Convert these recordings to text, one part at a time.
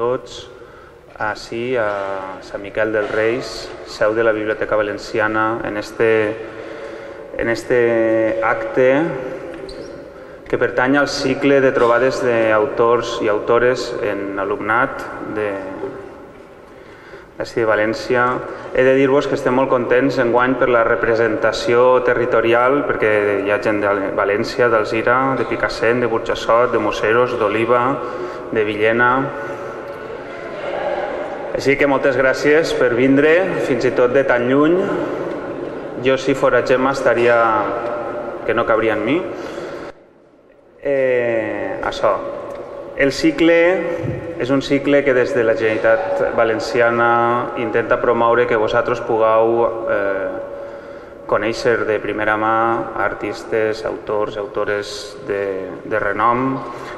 tots. Així, a Sant Miquel dels Reis, seu de la Biblioteca Valenciana, en este, en este acte que pertany al cicle de trobades d'autors i autores en alumnat de, de València. He de dir-vos que estem molt contents en guany per la representació territorial, perquè hi ha gent de València, d'Alzira, de Picassent, de Burjassot, de Museros, d'Oliva, de Villena, així que moltes gràcies per vindre, fins i tot de tan lluny. Jo, si fora Gemma, estaria... que no cabria en mi. Eh, això. El cicle és un cicle que des de la Generalitat Valenciana intenta promoure que vosaltres pugueu eh, conèixer de primera mà artistes, autors, autores de, de renom.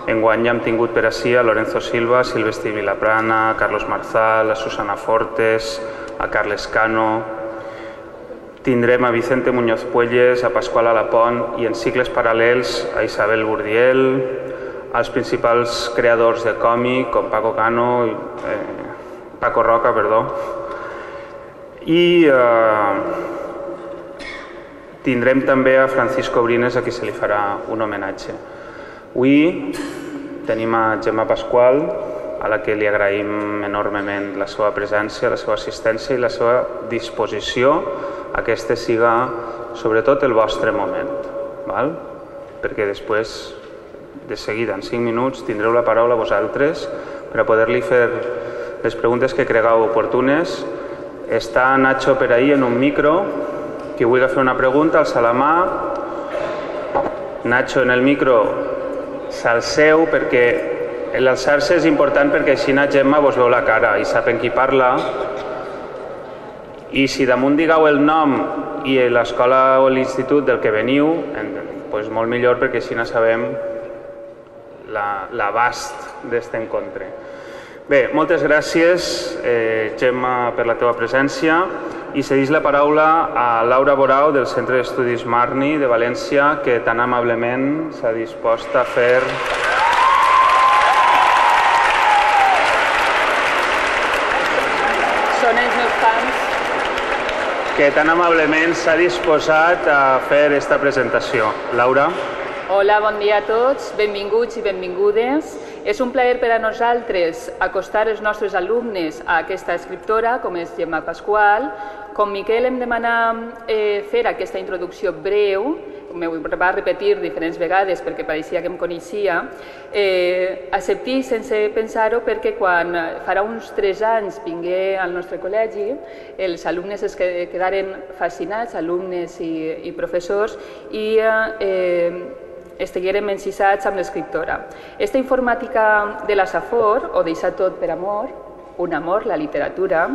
Enguany ja hem tingut per ací a Lorenzo Silva, Silvestri Vilaplana, Carlos Marzal, a Susana Fortes, a Carles Cano, tindrem a Vicente Muñoz Puelles, a Pasqual Alapont i en cicles paral·lels a Isabel Burdiel, als principals creadors de còmic com Paco Cano, eh, Paco Roca, perdó, i eh, Tindrem també a Francisco Brines a qui se li farà un homenatge. Avui tenim a Gemma Pasqual, a la que li agraïm enormement la seva presència, la seva assistència i la seva disposició a que este siga sobretot el vostre moment. Val? Perquè després, de seguida, en 5 minuts, tindreu la paraula vosaltres per a poder-li fer les preguntes que cregueu oportunes. Està Nacho per ahir en un micro, qui vulgui fer una pregunta, alça la mà. Nacho, en el micro, s'alceu perquè l'alçar-se és important perquè així na Gemma vos veu la cara i sap en qui parla. I si damunt digueu el nom i l'escola o l'institut del que veniu, doncs molt millor perquè així no sabem l'abast la, d'aquest encontre. Bé, moltes gràcies, eh, Gemma, per la teva presència i cedís la paraula a Laura Borau del Centre d'Estudis Marni de València que tan amablement s'ha dispost a fer Són els meus fans. Que tan amablement s'ha disposat a fer aquesta presentació. Laura. Hola, bon dia a tots, benvinguts i benvingudes. És un plaer per a nosaltres acostar els nostres alumnes a aquesta escriptora, com és Gemma Pasqual, com Miquel em demana eh, fer aquesta introducció breu, me va repetir diferents vegades perquè pareixia que em coneixia, eh, accepti sense pensar-ho perquè quan farà uns tres anys vingué al nostre col·legi, els alumnes es quedaren fascinats, alumnes i, i professors, i eh, estiguérem encisats amb l'escriptora. Esta informàtica de la Safor, o deixar tot per amor, un amor, la literatura,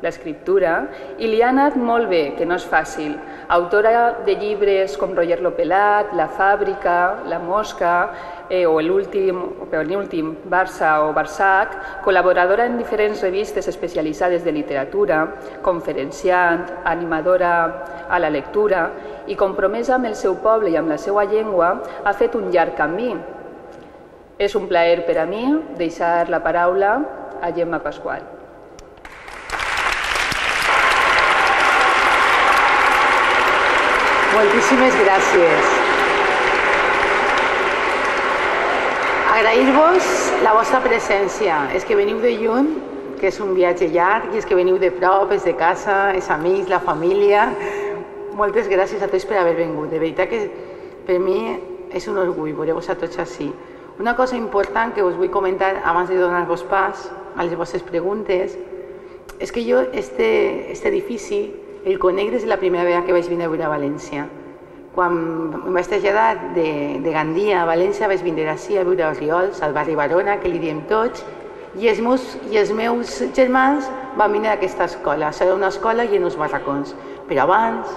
l'escriptura, i li ha anat molt bé, que no és fàcil. Autora de llibres com Roger Lopelat, La fàbrica, La mosca, eh, o l'últim, l'últim, Barça o Barsac, col·laboradora en diferents revistes especialitzades de literatura, conferenciant, animadora a la lectura i compromesa amb el seu poble i amb la seva llengua, ha fet un llarg camí. És un plaer per a mi deixar la paraula a Gemma Pasqual. Moltíssimes gràcies. Agrair-vos la vostra presència. És que veniu de lluny, que és un viatge llarg, i és que veniu de prop, és de casa, és amics, la família. Moltes gràcies a tots per haver vingut. De veritat que per mi és un orgull veure-vos a tots així. Una cosa important que us vull comentar abans de donar-vos pas a les vostres preguntes és que jo este, este edifici el conec des de la primera vegada que vaig vindre a viure a València. Quan em vaig traslladar de, de Gandia a València vaig vindre així a viure als Riols, al barri Barona, que li diem tots, i els meus, i els meus germans van vindre a aquesta escola. Serà una escola i en uns barracons. Però abans,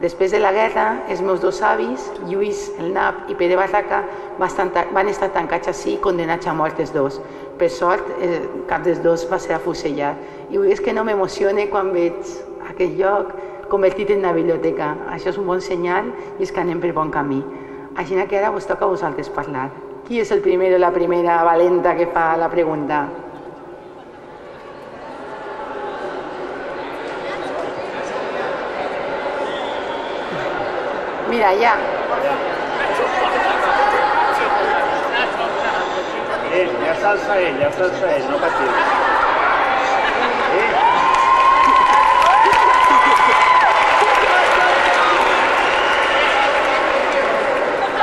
després de la guerra, els meus dos avis, Lluís el Nap i Pere Barraca, van estar tancats així i condenats a mort els dos. Per sort, eh, cap dels dos va ser afusellat. I és que no m'emocione quan veig aquest lloc convertit en una biblioteca. Això és un bon senyal i és que anem per bon camí. Així que ara vos toca a vosaltres parlar. Qui és el primer o la primera valenta que fa la pregunta? Mira, ja. Eh, ja s'alça ell, ja s'alça ell, no patiu. Eh?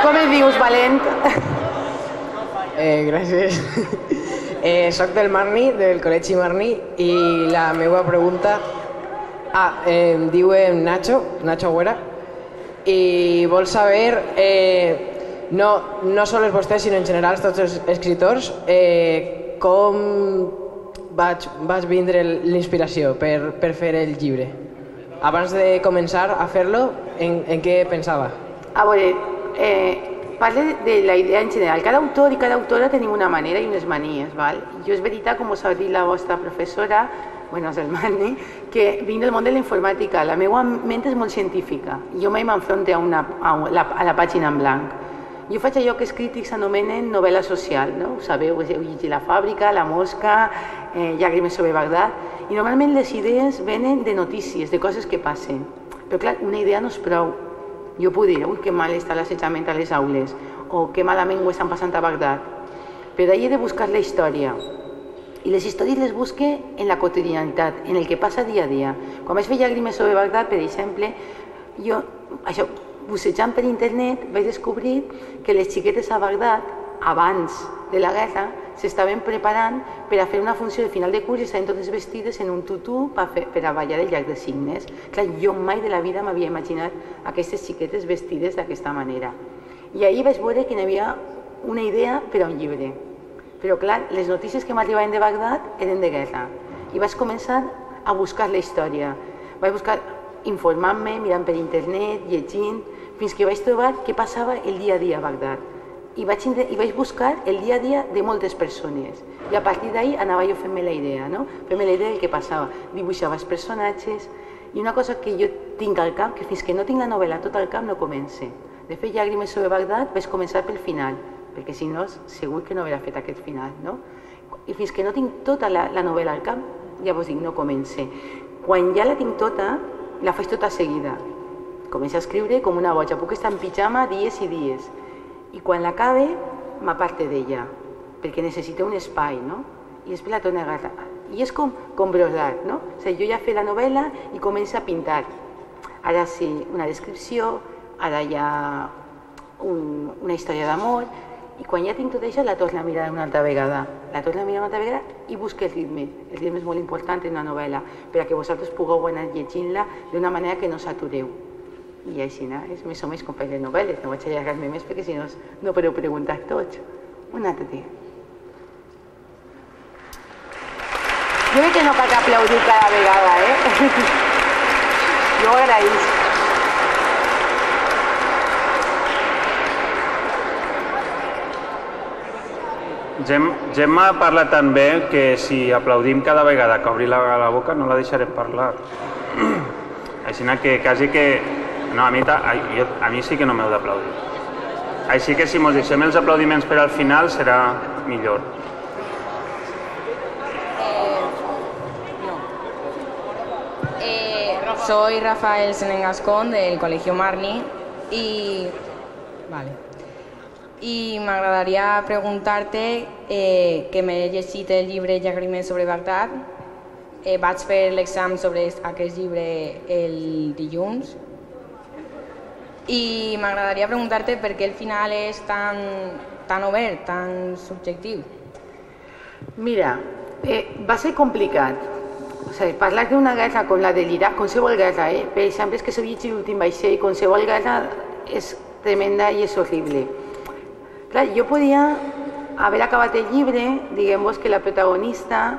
Com et dius, valent? Eh, gràcies. Eh, soc del Marni, del Col·legi Marni, i la meva pregunta... Ah, eh, em diuen Nacho, Nacho Agüera, i vol saber, eh, no, no sols vostès, sinó en general tots els escriptors, eh, com vaig, vaig vindre l'inspiració per, per fer el llibre. Abans de començar a fer-lo, en, en què pensava? A veure, eh, parle de la idea en general. Cada autor i cada autora tenim una manera i unes manies, val? Jo és veritat, com us ha dit la vostra professora, bueno, és el Mani, que vinc del món de la informàtica. La meva ment és molt científica. Jo mai m'enfronto a, una, a, la, a la pàgina en blanc. Jo faig allò que els crítics anomenen novel·la social, no? Ho sabeu, heu llegit La fàbrica, La mosca, eh, Llàgrimes sobre Bagdad, i normalment les idees venen de notícies, de coses que passen. Però clar, una idea no és prou. Jo puc dir, ui, que mal està l'assetjament a les aules, o que malament ho estan passant a Bagdad. Però ahir he de buscar la història. I les històries les busque en la quotidianitat, en el que passa dia a dia. Quan vaig fer llàgrimes sobre Bagdad, per exemple, jo, això, bussejant per internet, vaig descobrir que les xiquetes a Bagdad, abans de la guerra, s'estaven preparant per a fer una funció de final de curs i estaven totes vestides en un tutú per, fer, per a ballar el llac de signes. Clar, jo mai de la vida m'havia imaginat aquestes xiquetes vestides d'aquesta manera. I ahir vaig veure que hi havia una idea per a un llibre. Però clar, les notícies que m'arribaven de Bagdad eren de guerra. I vaig començar a buscar la història. Vaig buscar informant-me, mirant per internet, llegint, fins que vaig trobar què passava el dia a dia a Bagdad i vaig, i vaig buscar el dia a dia de moltes persones i a partir d'ahir anava jo fent-me la idea, no? fent-me la idea del que passava, dibuixava els personatges i una cosa que jo tinc al cap, que fins que no tinc la novel·la tot al cap no comence. De fet, Llàgrimes sobre Bagdad vaig començar pel final, perquè si no, segur que no haurà fet aquest final, no? I fins que no tinc tota la, la novel·la al cap, llavors dic, no comence. Quan ja la tinc tota, la faig tota seguida. Començo a escriure com una boja, puc estar en pijama dies i dies i quan l'acabe m'aparte d'ella, perquè necessita un espai, no? I després la torno a agafar. I és com, com brosat, no? O sigui, jo ja he fet la novel·la i començo a pintar. Ara sí, una descripció, ara hi ha un, una història d'amor, i quan ja això la torno a mirar una altra vegada. La torno a mirar una altra vegada i busco el ritme. El ritme és molt important en una novel·la, per a que vosaltres pugueu anar llegint-la d'una manera que no s'atureu i així no? és més o més com per les novel·les, no vaig allargar-me més perquè si no no podeu preguntar tots. Un altre dia. Jo crec que no cal aplaudir cada vegada, eh? Jo ho agraïsc. Gemma parla tan bé que si aplaudim cada vegada que obri la, la boca no la deixarem parlar. Així que quasi que no, a mi, ta, a, jo, a mi sí que no m'heu d'aplaudir. Així que si mos deixem els aplaudiments per al final serà millor. Eh, soy Rafael Senengascón del Colegio Marni y, vale. Y m'agradaria preguntar-te eh, que m'he llegit el llibre Llagrimes sobre Bagdad. Eh, vaig fer l'examen sobre aquest llibre el dilluns i m'agradaria preguntar-te per què el final és tan, tan obert, tan subjectiu. Mira, eh, va ser complicat. O sigui, parlar d'una guerra com la de l'Iraq, qualsevol guerra, eh? per exemple, és que s'havia llegit l'últim vaixell, qualsevol guerra és tremenda i és horrible. Clar, jo podia haver acabat el llibre, diguem-vos que la protagonista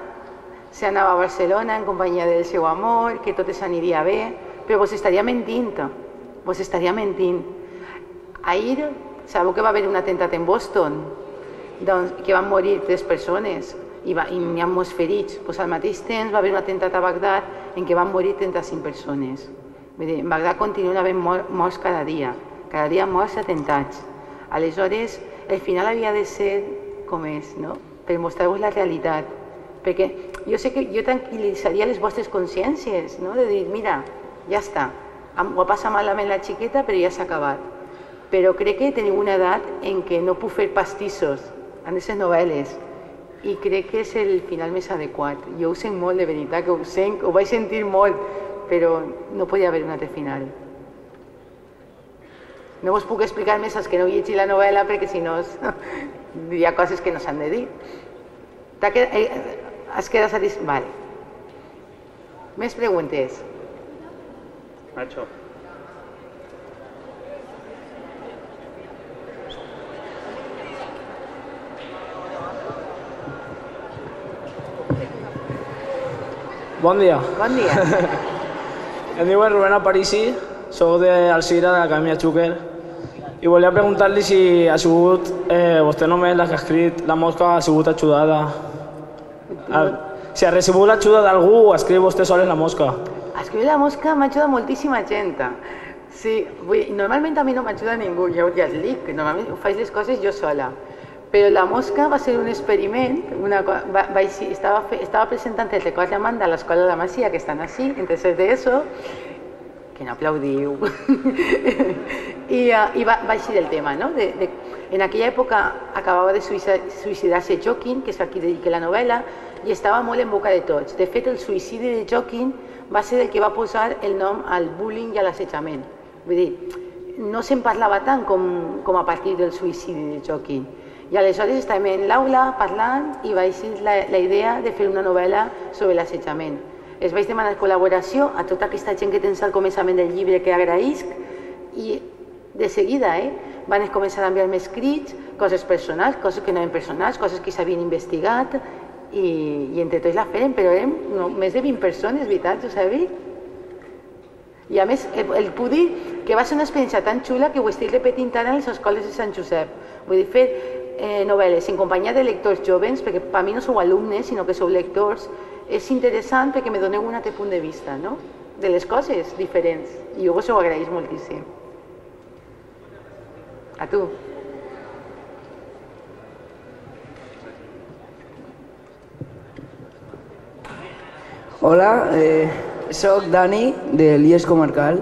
se anava a Barcelona en companyia del seu amor, que tot s'aniria bé, però vos estaria mentint vos estaria mentint. Ahir sabeu que va haver un atemptat en Boston, doncs, que van morir tres persones i, va, i hi ha molts ferits. Pues al mateix temps va haver un atemptat a Bagdad en què van morir 35 persones. Vull dir, en Bagdad continuen havent morts cada dia, cada dia morts atentats. Aleshores, el final havia de ser com és, no? per mostrar-vos la realitat. Perquè jo sé que jo tranquil·litzaria les vostres consciències, no? de dir, mira, ja està, ho ha passat malament la xiqueta però ja s'ha acabat. Però crec que teniu una edat en què no puc fer pastissos, han de ser novel·les, i crec que és el final més adequat. Jo ho sent molt, de veritat, que ho sent, ho vaig sentir molt, però no podia haver un altre final. No us puc explicar més als que no llegit la novel·la perquè si no hi ha coses que no s'han de dir. Quedat, eh, has quedat satisfet? Vale. Més preguntes? Nacho. Bon dia. Bon dia. Em diu Rubén Aparici, soc de Alcira, de l'Acadèmia Xúquer, i volia preguntar-li si ha sigut, eh, vostè només la que ha escrit La Mosca ha sigut ajudada. A, si ha recibut l'ajuda d'algú o escriu vostè sol en La Mosca. Escriure la mosca m'ajuda moltíssima gent. Sí, vull, normalment a mi no m'ajuda ningú, ja, ja et dic, normalment faig les coses jo sola. Però la mosca va ser un experiment, una, va, va, estava, fe, estava presentant el record d'Amanda a l'escola de la Masia, que estan així, en tercer d'ESO, que no aplaudiu, i, uh, i va, va així del tema, no? De, de, en aquella època acabava de suïcidar-se Joaquín, que és a qui dedica la novel·la, i estava molt en boca de tots. De fet, el suïcidi de Joaquín va ser el que va posar el nom al bullying i a l'assetjament. Vull dir, no se'n parlava tant com, com a partir del suïcidi de Joaquín. I aleshores estàvem en l'aula parlant i va eixir la, la idea de fer una novel·la sobre l'assetjament. Es vaig demanar col·laboració a tota aquesta gent que tens al començament del llibre que agraïsc i de seguida eh, van començar a enviar-me escrits, coses personals, coses que no eren personals, coses que s'havien investigat i, i entre tots la feren, però érem no, més de 20 persones, veritat, sabeu? I a més, el, el puc que va ser una experiència tan xula que ho estic repetint ara a les escoles de Sant Josep. Vull dir, fer eh, novel·les en companyia de lectors jovens, perquè per mi no sou alumnes, sinó que sou lectors, és interessant perquè me doneu un altre punt de vista, no? de les coses diferents. I jo vos ho agraeix moltíssim. A tu. Hola, eh, soc Dani de l'IES Comarcal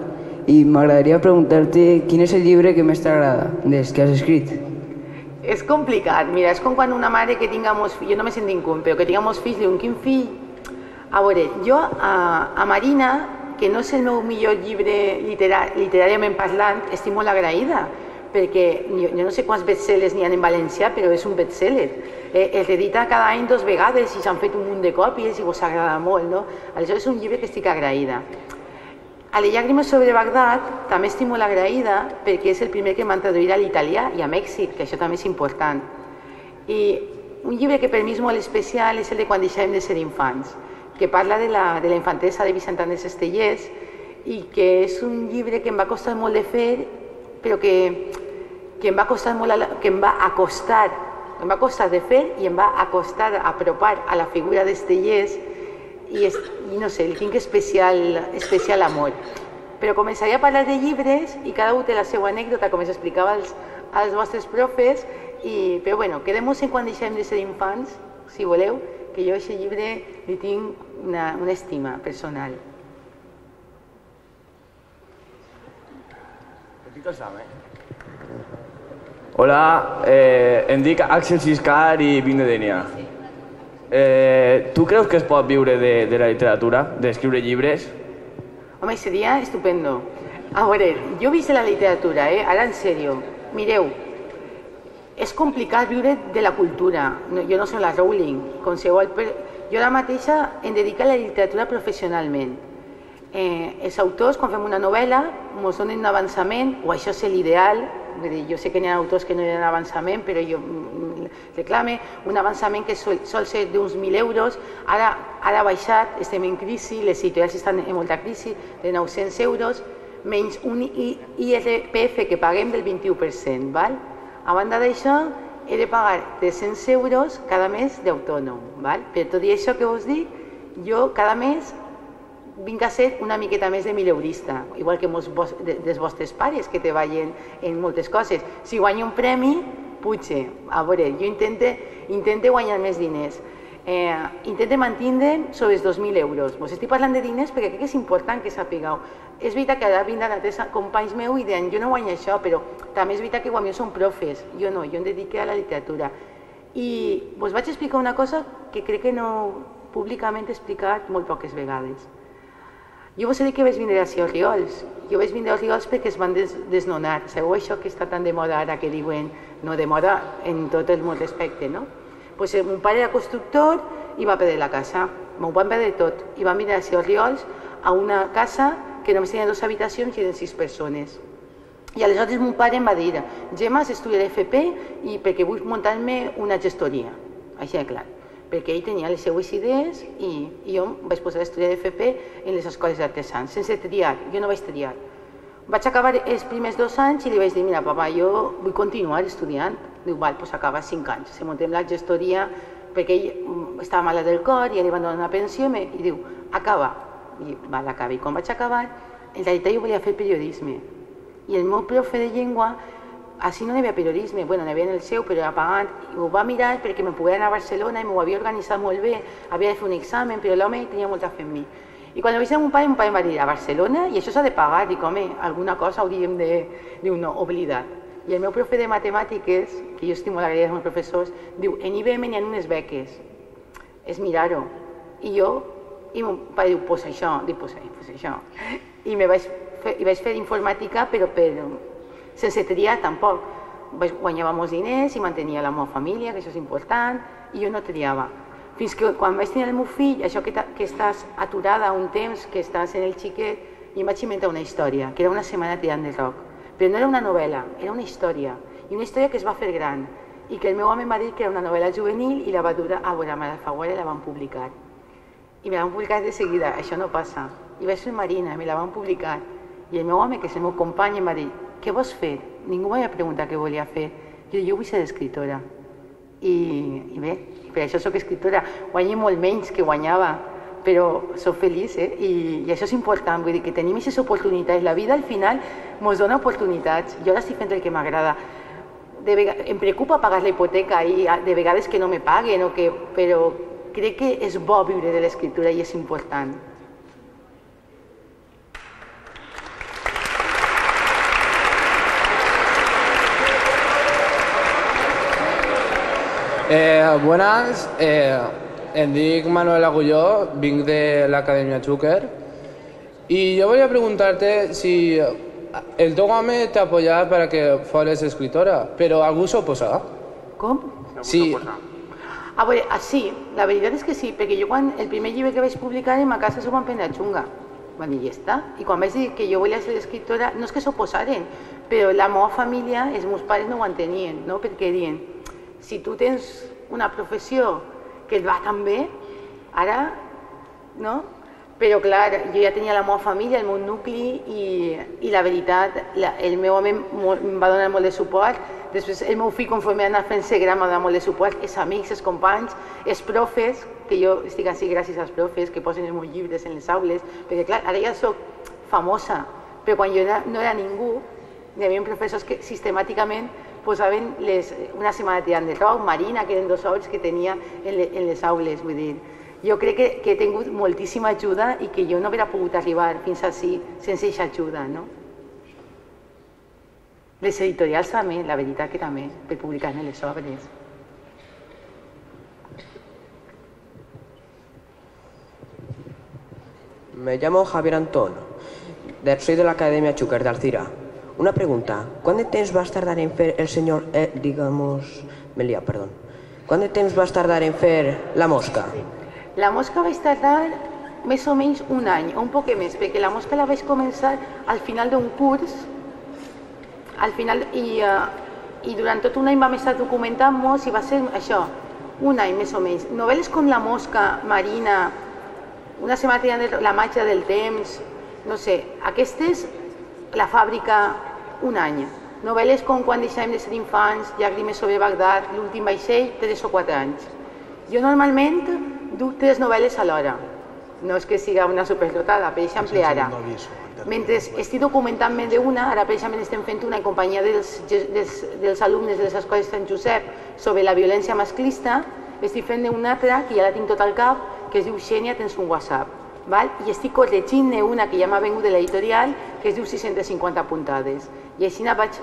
i m'agradaria preguntar-te quin és el llibre que més t'agrada des que has escrit. És complicat, mira, és com quan una mare que tinga molts fills, jo no me sent incum, però que tinga molts fills, diu, quin fill? A veure, jo a, a Marina, que no és el meu millor llibre literar, literàriament parlant, estic molt agraïda, perquè jo, jo no sé quants bestsellers n'hi ha en valencià, però és un bestseller. Eh, es redita cada any dos vegades i s'han fet un munt de còpies i vos agrada molt, no? Aleshores és un llibre que estic agraïda. A les llàgrimes sobre Bagdad també estic molt agraïda perquè és el primer que m'han traduït a l'italià i a Mèxic, que això també és important. I un llibre que per mi és molt especial és el de Quan deixàvem de ser infants, que parla de la, de la infantesa de Vicent Andrés Estellers i que és un llibre que em va costar molt de fer, però que, que em va costar molt, que em va acostar, em va costar de fer i em va acostar, apropar a la figura d'Estellers i, és, i no sé, li tinc especial, especial amor. Però començaré a parlar de llibres i cada un té la seva anècdota, com es explicava als, als vostres profes, i, però bueno, quedem-nos en quan deixem de ser infants, si voleu, que jo aquest llibre li tinc una, una estima personal. Hola, eh, em dic Axel Siscar i vinc de Dènia. Eh, tu creus que es pot viure de, de la literatura, d'escriure llibres? Home, seria estupendo. A veure, jo he vist la literatura, eh? ara en sèrio. Mireu, és complicat viure de la cultura. No, jo no soc la Rowling, qualsevol, però jo ara mateixa em dedico a la literatura professionalment. Eh, els autors, quan fem una novel·la, ens donen un avançament, o això és l'ideal, jo sé que hi ha autors que no hi ha avançament, però jo reclame un avançament que sol, sol ser d'uns 1.000 euros, ara, ara ha baixat, estem en crisi, les editorials estan en molta crisi, de 900 euros, menys un IRPF que paguem del 21%. Val? A banda d'això, he de pagar 300 euros cada mes d'autònom. Per tot i això que vos dic, jo cada mes vinc a ser una miqueta més de mileurista, igual que molts vos, de, dels vostres pares que treballen en moltes coses. Si guanyo un premi, puge. A veure, jo intente, intente guanyar més diners. Eh, intente mantenir sobre els 2.000 euros. Vos estic parlant de diners perquè crec que és important que sapigueu. És veritat que ara vindran altres companys meus i diuen jo no guanyo això, però també és veritat que quan són profes, jo no, jo em dediqué a la literatura. I vos vaig explicar una cosa que crec que no públicament he explicat molt poques vegades. Jo vos he dit que vaig vindre a ser Riols. Jo vaig vindre a Riols perquè es van des desnonar. Sabeu això que està tan de moda ara que diuen, no de moda en tot el món respecte, no? Pues, eh, mon pare era constructor i va perdre la casa. M'ho van perdre tot. I van vindre a ser Riols a una casa que només tenia dues habitacions i eren sis persones. I aleshores mon pare em va dir, Gemma, has estudiat FP i perquè vull muntar-me una gestoria. Així de clar. Perquè ell tenia les seues idees i, i jo em vaig posar a estudiar FP en les escoles d'artesans, sense triar. Jo no vaig triar. Vaig acabar els primers dos anys i li vaig dir, mira, papa, jo vull continuar estudiant. Diu, val, doncs acaba cinc anys. Se muntem la gestoria perquè ell mm, estava mala del cor i li van donar una pensió i, i diu, acaba. I va, l'acabar. I quan vaig acabar, en realitat jo volia fer periodisme. I el meu profe de llengua, així no hi havia periodisme, bueno, n'hi havia en el seu, però era pagant, i ho va mirar perquè me pogués anar a Barcelona i m'ho havia organitzat molt bé, havia de fer un examen, però l'home tenia molta fe en mi. I quan vaig a mon pare, mon pare em va dir, a Barcelona, i això s'ha de pagar, dic, home, alguna cosa hauríem de... Diu, no, oblidat. I el meu profe de matemàtiques, que jo estic molt agraïda als meus professors, diu, en IBM n'hi ha unes beques, és mirar-ho. I jo, i mon pare diu, pues això, dic, pues, pues això. I me vaig fer, i vaig fer informàtica, però per, sense triar tampoc. Vaig, guanyava molts diners i mantenia la meva família, que això és important, i jo no triava. Fins que quan vaig tenir el meu fill, això que, que estàs aturada un temps, que estàs en el xiquet, i em vaig inventar una història, que era una setmana tirant de roc. Però no era una novel·la, era una història. I una història que es va fer gran, i que el meu home em va dir que era una novel·la juvenil i la va dur a l'Alfaguara i la van publicar. I me la van publicar de seguida, això no passa. I vaig fer Marina, me la van publicar. I el meu home, que és el meu company, em va dir, què vols fer? Ningú m'havia preguntat què volia fer. Jo, jo vull ser escritora. I, i bé, per això sóc escriptora. Guanyo molt menys que guanyava, però sóc feliç, eh? I, i això és important, vull dir que tenim aquestes oportunitats. La vida al final ens dona oportunitats. Jo ara estic fent el que m'agrada. De vegades, em preocupa pagar la hipoteca i de vegades que no me paguen, o que, però crec que és bo de l'escriptura i és important. Eh, buenas, eh, em dic Manuel Agulló, vinc de l'Acadèmia Xúquer i jo volia preguntar-te si el teu home t'ha apoyat per a que fores escritora, però algú s'ha oposat? Com? Sí. A veure, ah, sí, la veritat és que sí, perquè jo quan el primer llibre que vaig publicar en ma casa s'ho van prendre a xunga. Van dir, ja està. I quan vaig dir que jo volia ser escriptora, no és que s'oposaren, però la meva família, els meus pares no ho entenien, no? perquè diuen, si tu tens una professió que et va tan bé, ara, no? Però clar, jo ja tenia la meva família, el meu nucli i, i la veritat, la, el meu home em va donar molt de suport, després el meu fill conforme ha fent-se gran m'ha donat molt de suport, els amics, els companys, els profes, que jo estic així gràcies als profes que posen els meus llibres en les aules, perquè clar, ara ja sóc famosa, però quan jo era, no era ningú, hi havia professors que sistemàticament posaven les, una setmana tirant de roc, Marina, que eren dos hores que tenia en, le, en les aules, vull dir. Jo crec que, que he tingut moltíssima ajuda i que jo no hauria pogut arribar fins així sense aquesta ajuda, no? Les editorials també, la veritat que també, per publicar-me les obres. Me llamo Javier Antón, soy de la Academia Chúquer de Alcira. Una pregunta, quant de temps vas tardar en fer el senyor, eh, digamos, me lia, perdó. Quant de temps vas tardar en fer la mosca? La mosca vaig tardar més o menys un any, un poc més, perquè la mosca la vaig començar al final d'un curs, al final, i, uh, i durant tot un any vam estar documentant-nos i va ser això, un any més o menys. Novel·les com La mosca, Marina, Una setmana tirant La màgia del temps, no sé, aquestes, La fàbrica, un any. Novel·les com Quan deixàvem de ser infants, Llàgrimes sobre Bagdad, L'últim vaixell, tres o quatre anys. Jo normalment duc tres novel·les alhora. No és que siga una superdotada, per exemple ara. mentre estic documentant-me d'una, ara precisament estem fent una en companyia dels, dels, dels alumnes de les escoles Sant Josep sobre la violència masclista, estic fent una altra, que ja la tinc tot al cap, que es diu Xènia, tens un WhatsApp. Val? I estic corregint una que ja m'ha vengut de l'editorial, que es diu 650 puntades. I així vaig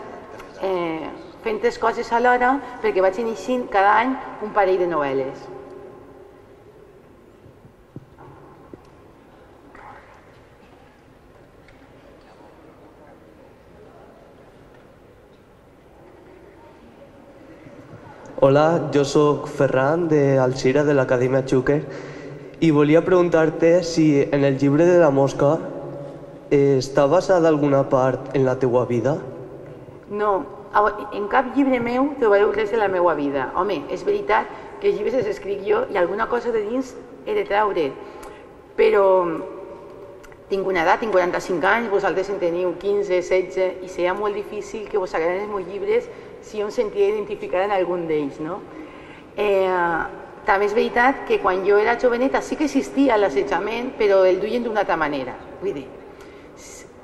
eh, fent tres coses alhora perquè vaig iniciant cada any un parell de novel·les. Hola, jo sóc Ferran de Alcira de l'Acadèmia Xúquer i volia preguntar-te si en el llibre de la mosca eh, està basada alguna part en la teua vida? No, en cap llibre meu trobareu res de la meva vida. Home, és veritat que els llibres els escric jo i alguna cosa de dins he de treure, però tinc una edat, tinc 45 anys, vosaltres en teniu 15, 16, i seria molt difícil que vos agraden els meus llibres si jo em sentia identificada en algun d'ells. No? Eh, també és veritat que quan jo era joveneta sí que existia l'assetjament, però el duien d'una altra manera. Vull dir,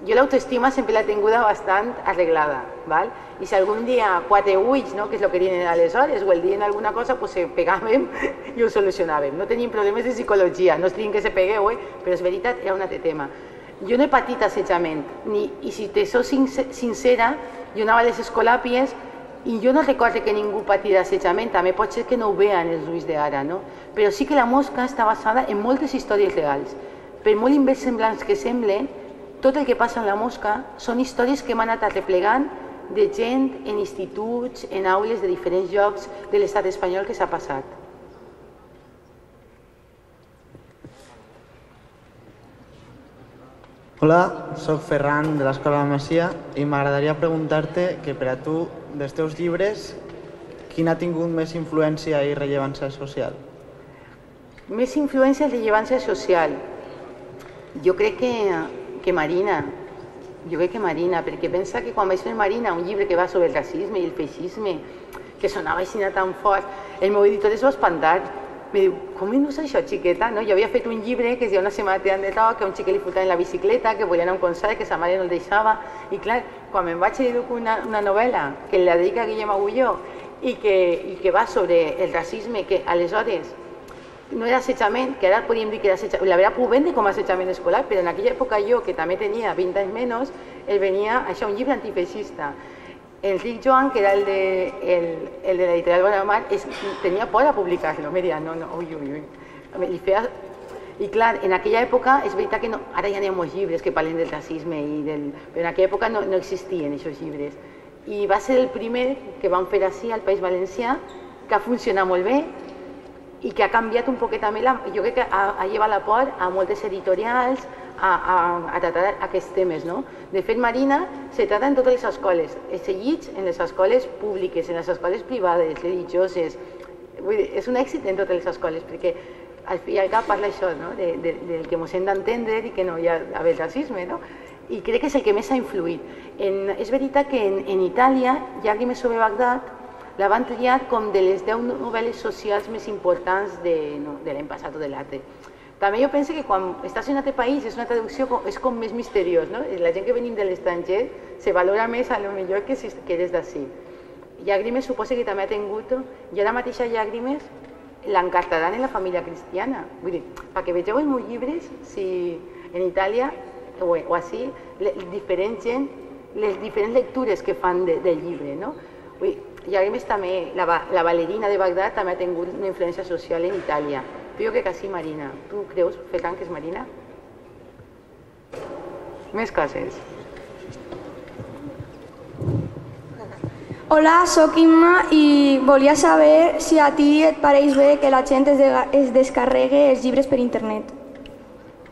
jo l'autoestima sempre l'he tinguda bastant arreglada, val? i si algun dia quatre ulls, no, que és el que diuen aleshores, o el dien alguna cosa, pues se pegàvem i ho solucionàvem. No tenim problemes de psicologia, no estic que se pegueu, eh? però és veritat, era un altre tema. Jo no he patit assetjament, ni, i si te sóc sincera, jo anava a les escolàpies i jo no recordo que ningú patís assetjament, també pot ser que no ho vean els ulls d'ara, no? però sí que la mosca està basada en moltes històries reals. Per molt inversemblants que semblen, tot el que passa en la mosca són històries que hem anat arreplegant de gent en instituts, en aules de diferents llocs de l'estat espanyol que s'ha passat. Hola, sóc Ferran de l'Escola de Messia i m'agradaria preguntar-te que per a tu, dels teus llibres, quin ha tingut més influència i rellevància social? Més influència i rellevància social? Jo crec que, que Marina, jo crec que Marina, perquè pensa que quan vaig fer Marina, un llibre que va sobre el racisme i el feixisme, que sonava així tan fort, el meu editor es va espantar, me diu, com és això, xiqueta? No? Jo havia fet un llibre que es diu Una setmana de toc, que un xiquet li fotava en la bicicleta, que volia anar a un concert, que sa mare no el deixava. I clar, quan me'n vaig dir una, una novel·la que la dedica Guillem Agulló i que, i que va sobre el racisme, que aleshores no era assetjament, que ara podríem dir que era assetjament, la vera puc vendre com a assetjament escolar, però en aquella època jo, que també tenia 20 anys menys, el venia, això, un llibre antifeixista Enric Joan, que era el de, el, el de l'editorial Bonamar, es, tenia por a publicar-lo. Me deia, no, no, ui, ui, ui. Li feia... I clar, en aquella època, és veritat que no, ara ja n'hi ha que parlen del racisme, i del, però en aquella època no, no existien aquests llibres. I va ser el primer que van fer així al País Valencià, que ha funcionat molt bé i que ha canviat un poquet també, la, jo crec que ha, ha llevat la por a moltes editorials, a, a, a tratar aquests temes. No? De fet, Marina se trata en totes les escoles, és seguit en les escoles públiques, en les escoles privades, religioses. Vull dir, és un èxit en totes les escoles, perquè al fi i al cap parla això, no? de, de, del que ens hem d'entendre i que no hi ha haver racisme. No? I crec que és el que més ha influït. En, és veritat que en, en Itàlia, Llàgrimes sobre Bagdad, la van triar com de les 10 novel·les socials més importants de, no, de l'any passat o de l'altre. També jo penso que quan estàs en un altre país és una traducció és com més misteriós, no? La gent que venim de l'estranger se valora més a lo millor que, si, que des d'ací. Llàgrimes suposa que també ha tingut, i ara mateixa Llàgrimes l'encartaran en la família cristiana. Vull dir, perquè vegeu els meus llibres, si en Itàlia o, o així, diferents gent, les diferents lectures que fan de, del llibre, no? Vull dir, Llàgrimes també, la, la ballerina de Bagdad també ha tingut una influència social en Itàlia. Jo crec que sí, Marina. Tu creus, Fetan, que és Marina? Més coses. Hola, sóc Imma i volia saber si a ti et pareix bé que la gent es, de, es descarregue els llibres per internet.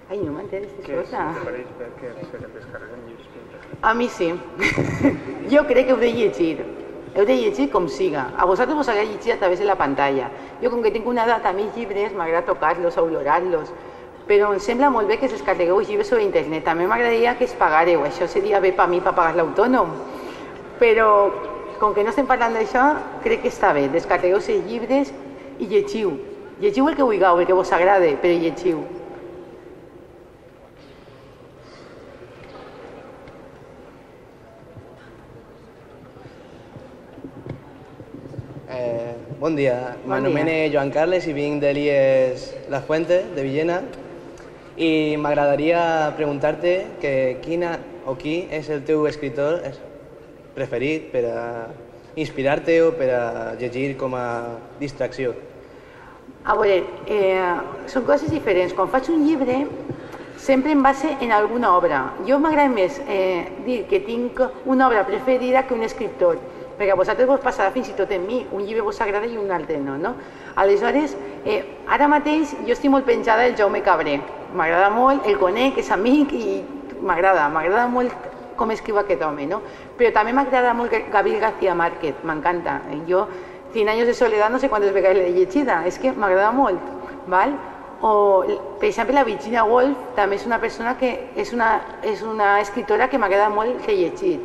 Ai, no m'enteres d'això. si te pareix bé que se descarreguen llibres per internet. A mi sí. jo crec que heu de llegir. Heu de llegir com siga. A vosaltres vos agrada llegir a través de la pantalla. Jo, com que tinc una edat, a mis llibres m'agrada tocar-los, olorar-los, però em sembla molt bé que es descarregueu els llibres sobre internet. També m'agradaria que es pagareu, això seria bé per mi per pagar l'autònom. Però, com que no estem parlant d'això, crec que està bé. Descarregueu els llibres i llegiu. Llegiu el que vulgueu, el que vos agrade, però llegiu. Eh, bon dia, Bon m'anomene Joan Carles i vinc de l'IES La Fuente, de Villena, i m'agradaria preguntar-te que quina o qui és el teu escritor preferit per a inspirar-te o per a llegir com a distracció. A veure, eh, són coses diferents. Quan faig un llibre, sempre em base en alguna obra. Jo m'agrada més eh, dir que tinc una obra preferida que un escriptor, perquè vosaltres vos passarà fins i tot en mi, un llibre vos agrada i un altre no, no? Aleshores, eh, ara mateix jo estic molt penjada del Jaume Cabré, m'agrada molt, el conec, és amic i m'agrada, m'agrada molt com escriu aquest home, no? Però també m'agrada molt Gabriel García Márquez, m'encanta. Jo, 100 anys de soledat, no sé quantes vegades l'he llegida, és que m'agrada molt, val? O, per exemple, la Virginia Woolf també és una persona que és una, és una escritora que m'agrada molt de llegir.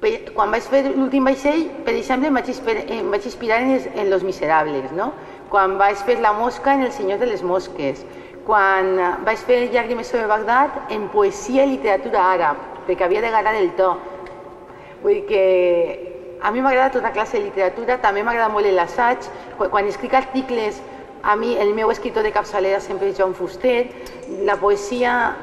Quan vaig fer l'últim vaixell, per exemple, em vaig, inspir- em vaig inspirar en, en Los Miserables, no? Quan vaig fer La Mosca, en El Senyor de les Mosques. Quan vaig fer Llàgrimes sobre Bagdad, en poesia i literatura àrab, perquè havia d'agradar el to. Vull dir que a mi m'agrada tota classe de literatura, també m'agrada molt l'assaig. Quan, escric articles, a mi el meu escritor de capçalera sempre és Joan Fuster, la poesia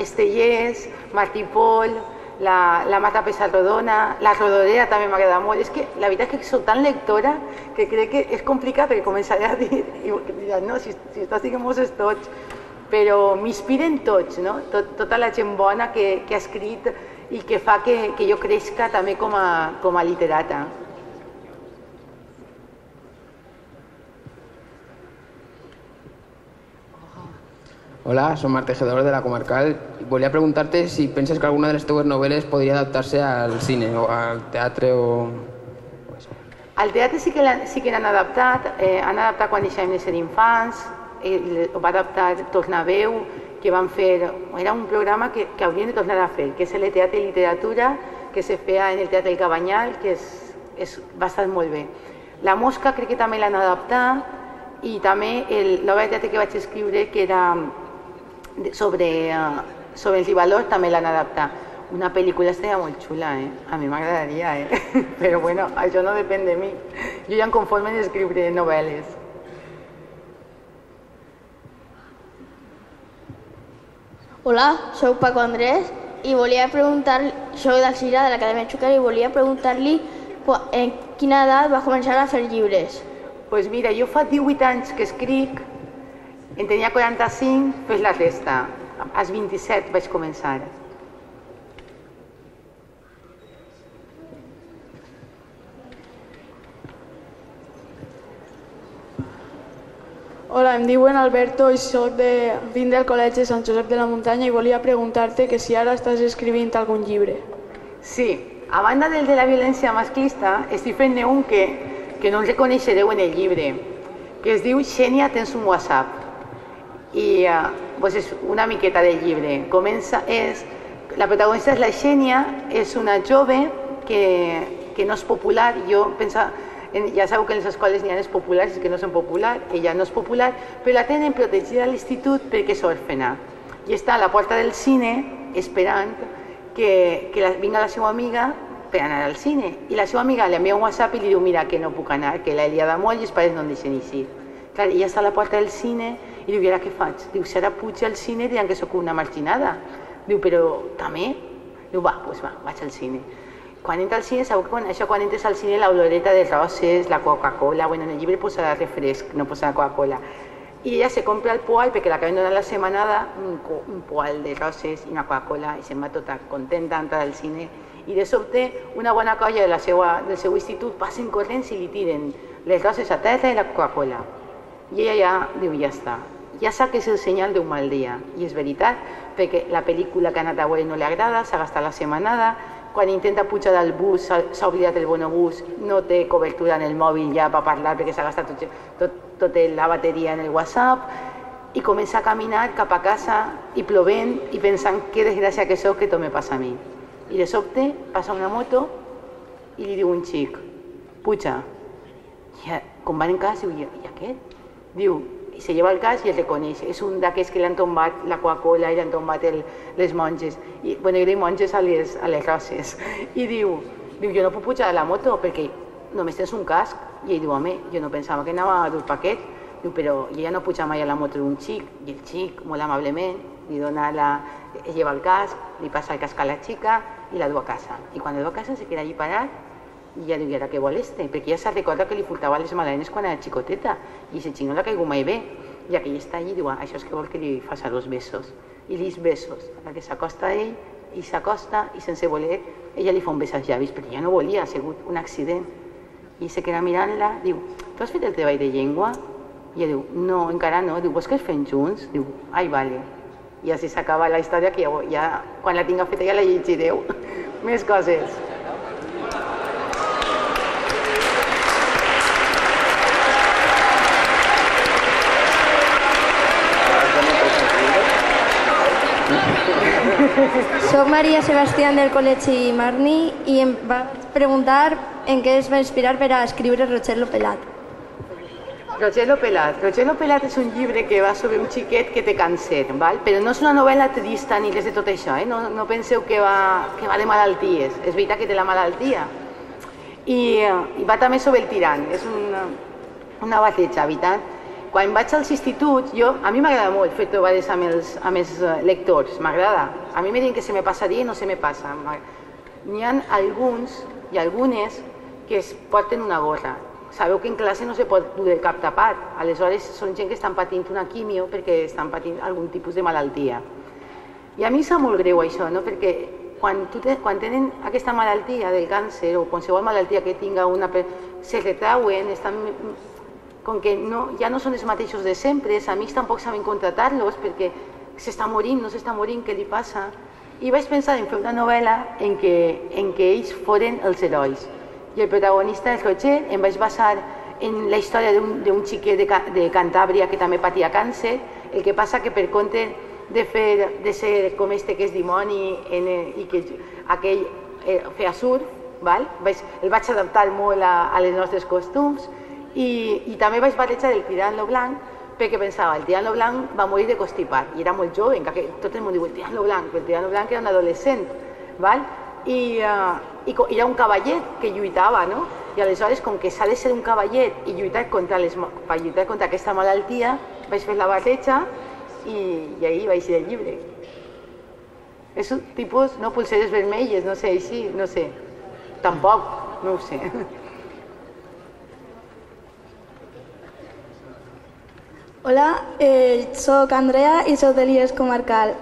Estellers, Martí Pol, la, la Mata Pesarrodona, la Rodorera també m'agrada molt. És que la veritat és que soc tan lectora que crec que és complicat perquè començaré a dir, i diràs, no, si, si estàs dient Moses tots, però m'inspiren tots, no? Tot, tota la gent bona que, que ha escrit i que fa que, que jo creixca també com a, com a literata. Hola, som Marc Tejedor de la Comarcal. Volia preguntar-te si penses que alguna de les teves novel·les podria adaptar-se al cine o al teatre o... Al teatre sí que l'han- sí que adaptat, eh, han adaptat quan deixàvem de ser infants, eh, ho va adaptar Tornaveu, que van fer, era un programa que, que haurien de tornar a fer, que és el teatre i literatura, que se feia en el Teatre del Cabanyal, que és, és, va estar molt bé. La Mosca crec que també l'han adaptat i també el- l'obra de teatre que vaig escriure, que era sobre, eh, sobre el Rivalor, també l'han adaptat. Una pel·lícula estaria molt xula, eh? A mi m'agradaria, eh? Però bueno, això no depèn de mi. Jo ja em conforme en escriure novel·les. Hola, sóc Paco Andrés i volia preguntar, sóc d'Alcira de l'Acadèmia Xúquer i volia preguntar-li en quina edat va començar a fer llibres. pues mira, jo fa 18 anys que escric, en tenia 45, fes la resta. Als 27 vaig començar. Hola, em diuen Alberto i soc de, vinc del Col·legi Sant Josep de la Muntanya i volia preguntar-te que si ara estàs escrivint algun llibre. Sí, a banda del de la violència masclista, estic fent-ne un que, que no el reconeixereu en el llibre, que es diu Xènia, tens un WhatsApp. Pues és una miqueta del llibre. Comença, és, la protagonista és la Xènia, és una jove que, que no és popular. Jo pensa, en- ja sabeu que en les escoles n'hi ha les populars que no són populars, ella no és popular, però la tenen protegida a l'institut perquè és òrfena. I està a la porta del cine esperant que, que la, vinga la seva amiga per anar al cine. I la seva amiga li envia un WhatsApp i li diu mira que no puc anar, que l'he liada molt i els pares no em deixen eixir. Clar, ella està a la porta del cine i diu, i ara què faig? Diu, si ara puig al cine diran que sóc una marginada. Diu, però també? Diu, va, doncs va, vaig al cine. Quan entra al cine, sabeu que quan, això quan entres al cine l'oloreta de roses, la Coca-Cola, bueno, en el llibre posarà refresc, no posarà Coca-Cola. I ella se compra el poal perquè l'acaben donant la setmanada, un, un poal de roses i una Coca-Cola i se'n va tota contenta a entrar al cine. I de sobte una bona colla de la seva, del seu institut passen corrents i li tiren les roses a terra i la Coca-Cola. I ella ja diu, ja està. Ja sap que és el senyal d'un mal dia. I és veritat, perquè la pel·lícula que ha anat a veure no li agrada, s'ha gastat la setmanada, quan intenta pujar del bus, s'ha oblidat el bonobús, no té cobertura en el mòbil ja per parlar perquè s'ha gastat tot, tot, tot la bateria en el WhatsApp, i comença a caminar cap a casa i plovent i pensant que desgràcia que sóc que tot me passa a mi. I de sobte passa una moto i li diu un xic, puja. I com van en cas, diu, i, aquest? Diu, se lleva el cas i el reconeix. És un d'aquests que li han tombat la Coca-Cola i li han tombat el, les monges. I, bueno, dic monges a les, a les roses. I diu, diu, jo no puc pujar a la moto perquè només tens un casc. I ell diu, home, jo no pensava que anava a dur paquet. Diu, però ja no puja mai a la moto d'un xic. I el xic, molt amablement, li dona la... lleva el casc, li passa el casc a la xica i la du a casa. I quan la du a casa se queda allí parat i ja diu, i ara què vol este? Perquè ja se recorda que li furtava les magdalenes quan era xicoteta i se no l'ha caigut mai bé. I aquell està allí i diu, ah, això és que vol que li faci dos besos. I li besos, la que s'acosta a ell i s'acosta i sense voler ella li fa un bes als llavis perquè ja no volia, ha sigut un accident. I se queda mirant-la, diu, tu has fet el treball de llengua? I ella diu, no, encara no. Diu, vols que el fem junts? Diu, ai, vale. I així s'acaba la història que ja, ja, quan la tinga feta ja la llegireu. Més coses. Soc Maria Sebastián del Col·legi Marni i em va preguntar en què es va inspirar per a escriure Rogelio Pelat. Rogelio Pelat. Rogelio Pelat és un llibre que va sobre un xiquet que té càncer, val? però no és una novel·la trista ni res de tot això, eh? no, no penseu que va, que va de malalties, és veritat que té la malaltia. I, i va també sobre el tirant, és una, una bateja, veritat? Quan vaig als instituts, jo, a mi m'agrada molt fer trobades amb els, amb els eh, lectors, m'agrada. A mi me diuen que se me passaria i no se me passa. N'hi ha alguns i algunes que es porten una gorra. Sabeu que en classe no se pot dur el cap tapat, aleshores són gent que estan patint una quimio perquè estan patint algun tipus de malaltia. I a mi sap molt greu això, no? perquè quan, tu te, quan tenen aquesta malaltia del càncer o qualsevol malaltia que tinga una... se retrauen, estan com que no, ja no són els mateixos de sempre, els amics tampoc saben contratar-los perquè s'està morint, no s'està morint, què li passa? I vaig pensar en fer una novel·la en què, en què ells foren els herois. I el protagonista és Roger, em vaig basar en la història d'un xiquet de, de Cantàbria que també patia càncer, el que passa que per compte de, fer, de ser com este que és dimoni en el, i que aquell eh, feia surf, val? Vaig, el vaig adaptar molt a, a les nostres costums, i, i també vaig batejar el Tirano Blanc perquè pensava, el Tirano Blanc va morir de constipat i era molt jove, que tot el món diu el Tirano Blanc, però el Tirano Blanc era un adolescent, val? I, uh, i era un cavallet que lluitava, no? I aleshores, com que s'ha de ser un cavallet i lluitar contra, les, per lluitar contra aquesta malaltia, vaig fer la bateja i, i ahir vaig ser el llibre. És un tipus, no, pulseres vermelles, no sé, així, no sé. Tampoc, no ho sé. Hola, eh, sóc Andrea i sóc de l'IES Comarcal.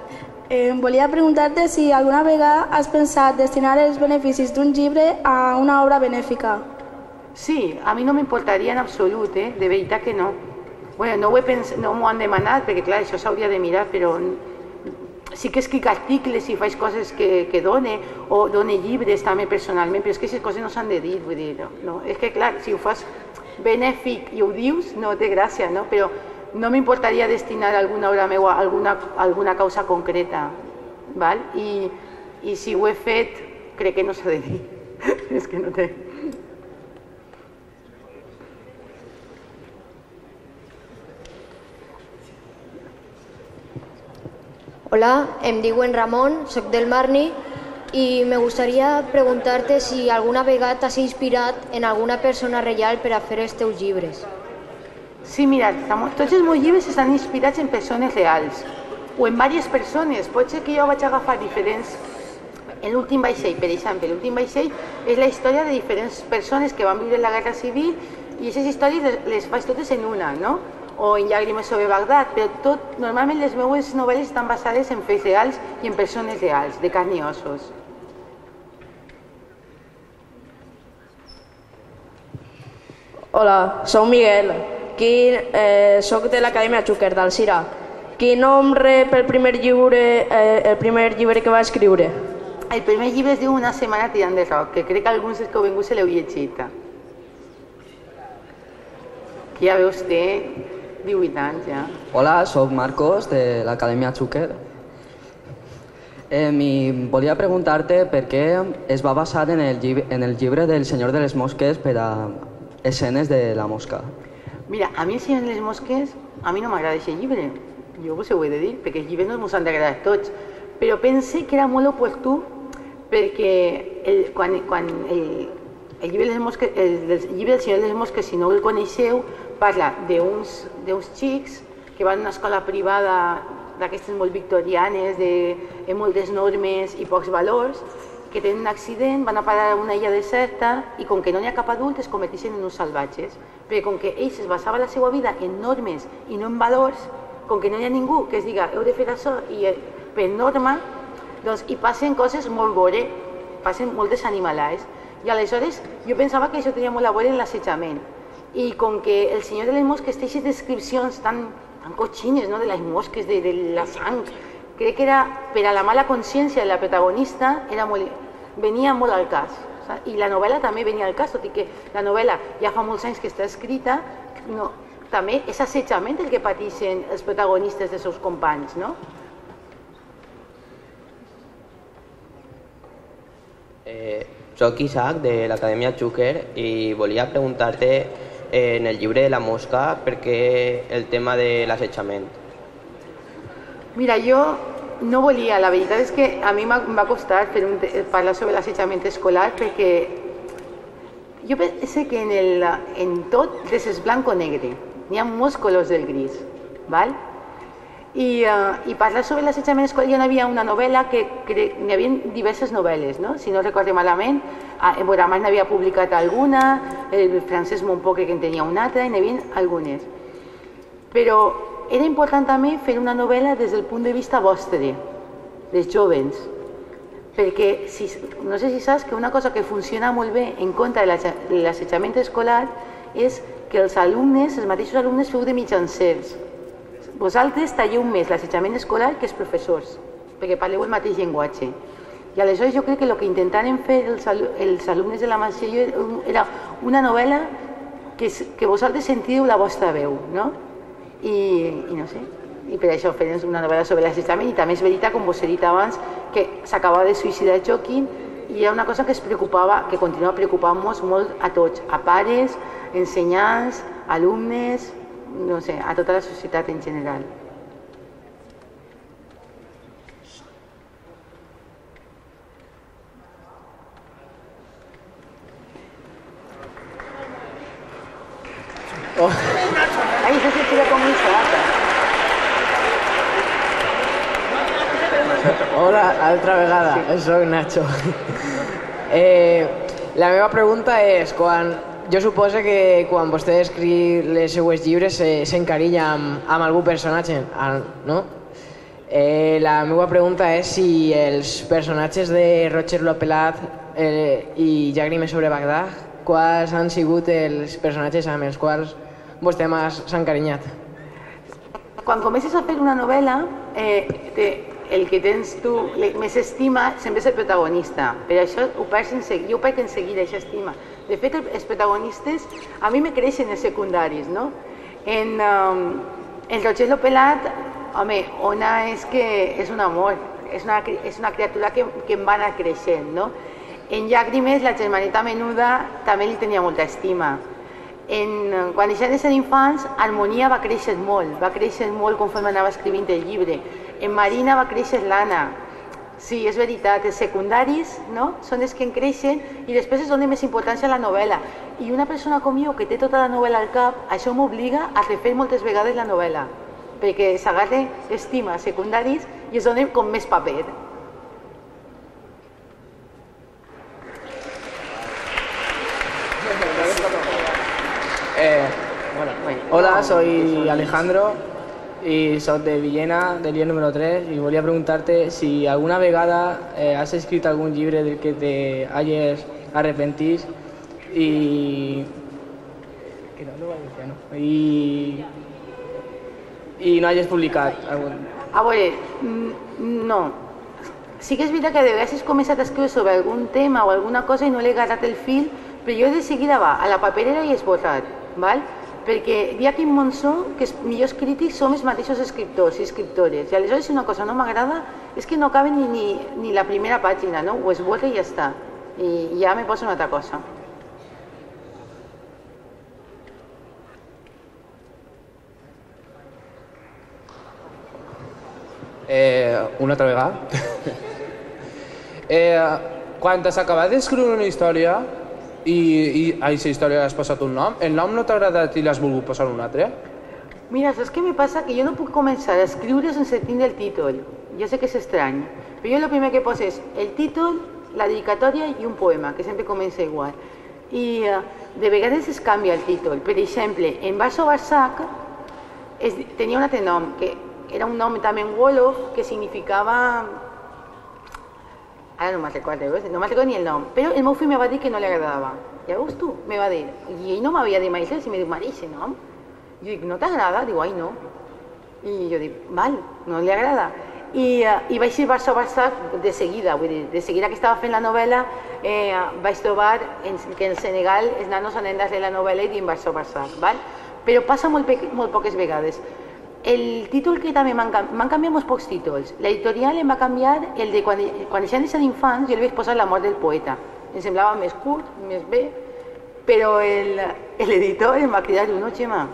Eh, volia preguntar-te si alguna vegada has pensat destinar els beneficis d'un llibre a una obra benèfica. Sí, a mi no m'importaria en absolut, eh? de veritat que no. Bueno, no, ho pens... no m'ho han demanat, perquè clar, això s'hauria de mirar, però sí que escric articles i faig coses que, que done, o done llibres també personalment, però és que aquestes coses no s'han de dir, vull dir, no, no. És que clar, si ho fas benèfic i ho dius, no té gràcia, no? Però no m'importaria destinar alguna hora meva a alguna, alguna causa concreta. Val? I, I si ho he fet, crec que no s'ha de dir. És que no té... Hola, em diuen Ramon, sóc del Marni i me gustaría preguntarte si alguna vegada t'has inspirat en alguna persona real per a fer els teus llibres. Sí, mira, tots els meus llibres estan inspirats en persones reals o en diverses persones. Pot ser que jo vaig agafar diferents... En l'últim vaixell, per exemple, l'últim vaixell és la història de diferents persones que van viure la Guerra Civil i aquestes històries les, faig totes en una, no? O en Llàgrimes sobre Bagdad, però tot, normalment les meves novel·les estan basades en fets reals i en persones reals, de carn i ossos. Hola, sóc Miguel. Qui, eh, soc de l'Acadèmia Xúquer, d'Alcira. Quin nom rep el primer llibre, eh, el primer llibre que va escriure? El primer llibre es diu Una setmana tirant de roc, que crec que alguns dels que heu vingut se l'heu llegit. Que ja veus, té 18 anys ja. Hola, sóc Marcos de l'Acadèmia Xúquer. Eh, i volia preguntar-te per què es va basar en el, llibre, en el llibre del Senyor de les Mosques per a escenes de la mosca. Mira, a mi el Senyor de les Mosques, a mi no m'agrada aquest llibre. Jo vos ho he de dir, perquè els llibres no ens han d'agradar tots. Però pense que era molt oportú perquè el, quan, quan el, el llibre, les mosques, el, el llibre del Senyor de les Mosques, si no el coneixeu, parla d'uns xics que van a una escola privada d'aquestes molt victorianes, de, amb moltes normes i pocs valors, que tenen un accident, van a parar a una illa deserta i com que no n'hi ha cap adult es converteixen en uns salvatges. Perquè com que ells es basava la seva vida en normes i no en valors, com que no hi ha ningú que es diga heu de fer això i eh, per norma, doncs hi passen coses molt gore, passen moltes animalades. I aleshores jo pensava que això tenia molt a veure en l'assetjament. I com que el senyor de les mosques té aquestes descripcions tan, tan cochines no? de les mosques, de, de la sang, crec que era per a la mala consciència de la protagonista era molt, venia molt al cas. I la novel·la també venia al cas, tot i que la novel·la ja fa molts anys que està escrita, no, també és assetjament el que pateixen els protagonistes dels seus companys, no? Eh, soc Isaac de l'Acadèmia Xúquer i volia preguntar-te eh, en el llibre de la mosca per què el tema de l'assetjament. Mira, jo no volia, la veritat és que a mi m'ha m'ha costat fer un, parlar sobre l'assetjament escolar perquè jo penso que en, el, en tot des és blanc o negre, n'hi ha molts colors del gris, val? I, uh, i parlar sobre l'assetjament escolar, hi havia una novel·la que cre... n'hi havia diverses novel·les, no? si no recordo malament, ah, en Boramar n'havia publicat alguna, el Francesc Montpoque que en tenia una altra, i n'hi havia algunes. Però era important també fer una novel·la des del punt de vista vostre, dels jovens, perquè si, no sé si saps que una cosa que funciona molt bé en contra de l'assetja- de l'assetjament escolar és que els alumnes, els mateixos alumnes, feu de mitjancers. Vosaltres talleu més l'assetjament escolar que els professors, perquè parleu el mateix llenguatge. I aleshores jo crec que el que intentaren fer els, els alumnes de la Masia era una novel·la que, que vosaltres sentiu la vostra veu, no? I, i no sé, i per això fem una novel·la sobre l'assetjament i també és veritat, com vos he dit abans, que s'acabava de suïcidar Joaquín i era una cosa que es preocupava, que continua preocupant-nos molt a tots, a pares, ensenyants, alumnes, no sé, a tota la societat en general. Oh. Ai, això sí que era com un salata. Hola, altra vegada, sí. soc Nacho. Eh, la meva pregunta és, quan, jo suposo que quan vostè escriu les seues llibres se- s'encarilla amb, amb algun personatge, no? Eh, la meva pregunta és si els personatges de Roger Lopelat eh, i Llàgrimes sobre Bagdad, quals han sigut els personatges amb els quals vostè més s'ha encarinyat? Quan comences a fer una novel·la, eh, te, el que tens tu més estima sempre és el protagonista. Per això ho perds en seguida, jo ho en seguida, aquesta estima. De fet, el- els protagonistes a mi me creixen els secundaris, no? En, um, en Roger Lopelat, home, Ona és que és un amor, és una, és una criatura que, que em va anar creixent, no? En Llàgrimes, la germaneta menuda, també li tenia molta estima. En, quan deixaven de ser infants, Harmonia va créixer molt, va créixer molt conforme anava escrivint el llibre. En Marina va créixer l'Anna. Sí, és veritat, els secundaris no? són els que en creixen i després es dona més importància a la novel·la. I una persona com jo, que té tota la novel·la al cap, això m'obliga a refer moltes vegades la novel·la, perquè s'agarra estima secundaris i es dona com més paper. Eh, bueno, hola, soy Alejandro y soy de Villena, del IE número 3, y volia preguntarte si alguna vegada eh, has escrito algún llibre del que te hayas arrepentit y... a. Y... i no hagis publicat algun... A veure, mm, no. Sí que és veritat que de vegades he començat a escriure sobre algun tema o alguna cosa i no l'he agarrat el fil, però jo de seguida va a la paperera i esbotat, val? Perquè hi ha aquí en Monzó que els millors crítics som els mateixos escriptors i escriptores, i aleshores si una cosa no m'agrada és que no acaba ni, ni, ni la primera pàgina, no? ho esbota i ja està, i ja me poso una altra cosa. Eh, una altra vegada. eh, quan t'has acabat d'escriure una història i, i a aquesta història has posat un nom. El nom no t'ha agradat i l'has volgut posar un altre? Mira, saps què me passa? Que jo no puc començar a escriure sense tindre el títol. Jo sé que és estrany, però jo el primer que poso és el títol, la dedicatòria i un poema, que sempre comença igual. I uh, de vegades es canvia el títol. Per exemple, en Vaso Barsac es, tenia un altre nom, que era un nom també en Wolof, que significava ara no me'n recordo, no me'n recordo ni el nom, però el meu me va dir que no li agradava. Ja veus tu? Me va dir, i ell no m'havia dit mai res, i me diu, Mari, aquest nom? Jo dic, no t'agrada? Diu, ai, no. I jo dic, val, no li agrada. I, i vaig ir a Barça de seguida, vull dir, de seguida que estava fent la novel·la eh, vaig trobar en, que en Senegal els nanos han de la novel·la i diuen Barça Barça, val? però passa molt, molt poques vegades. El títol que també m'han canviat, molts pocs títols. L'editorial em va canviar el de quan, quan deixaven de ser infants, jo li vaig posar La mort del poeta. Em semblava més curt, més bé, però l'editor em va cridar, no, Xema,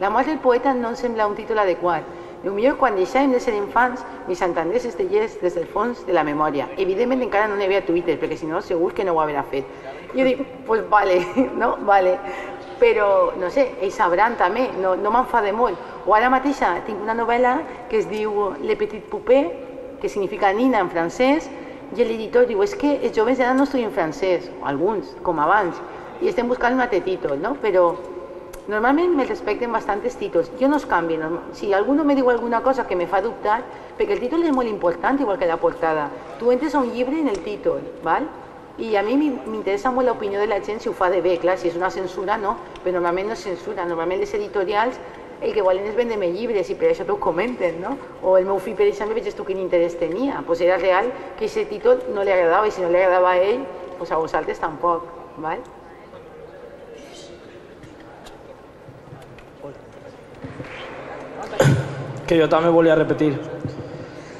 La mort del poeta no em sembla un títol adequat el millor quan deixàvem de ser infants, mis santanders estellers des del fons de la memòria. Evidentment encara no n'hi havia Twitter, perquè si no segur que no ho haurà fet. Jo dic, pues vale, no? Vale. Però, no sé, ells sabran també, no, no m'enfade molt. O ara mateixa tinc una novel·la que es diu Le Petit Poupé, que significa nina en francès, i l'editor diu, és que els joves ara no estudien francès, o alguns, com abans, i estem buscant un altre títol, no? Però Normalment me respecten bastants títols. Jo no els canvio. Si algú me diu alguna cosa que me fa dubtar, perquè el títol és molt important, igual que la portada. Tu entres a un llibre en el títol, val? I a mi m'interessa molt l'opinió de la gent si ho fa de bé, clar, si és una censura no, però normalment no és censura, normalment les editorials el que volen és vendre més llibres i per això t'ho comenten, no? O el meu fill, per exemple, veig tu quin interès tenia, pues era real que aquest títol no li agradava i si no li agradava a ell, pues a vosaltres tampoc, val? que jo també volia repetir.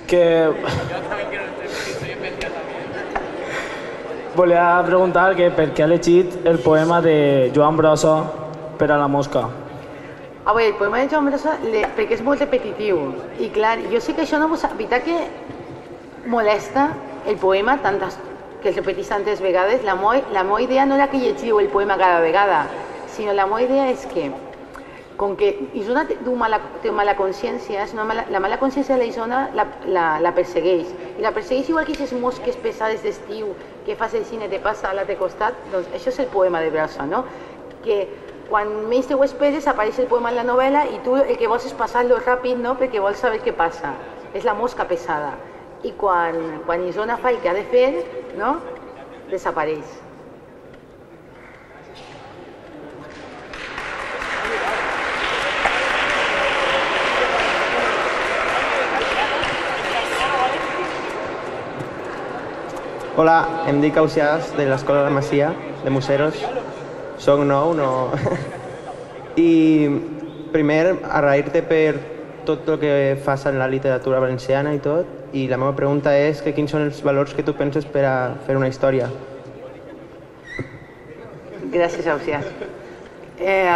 Que... Volia preguntar que per què ha elegit el poema de Joan Brossa per a la mosca. A veure, el poema de Joan Brossa, le, perquè és molt repetitiu. I clar, jo sé que això no vos... Que molesta el poema tantes, que el repetís tantes vegades. La meva, la meva idea no era que llegiu el poema cada vegada, sinó la meva idea és que com que Isona té mala, té mala consciència, mala, la mala consciència de la Isona la, la, la persegueix. I la persegueix igual que aquestes mosques pesades d'estiu que fas el cine te passa a l'altre costat, doncs això és el poema de Brasa, no? Que quan menys te ho esperes apareix el poema en la novel·la i tu el que vols és passar-lo ràpid, no? Perquè vols saber què passa. És la mosca pesada. I quan, quan Isona fa el que ha de fer, no? Desapareix. Hola, em dic Ausiàs de l'Escola de Masia, de Museros. Soc nou, no... I primer, agrair-te per tot el que fas en la literatura valenciana i tot, i la meva pregunta és que quins són els valors que tu penses per a fer una història? Gràcies, Ausiàs. Eh,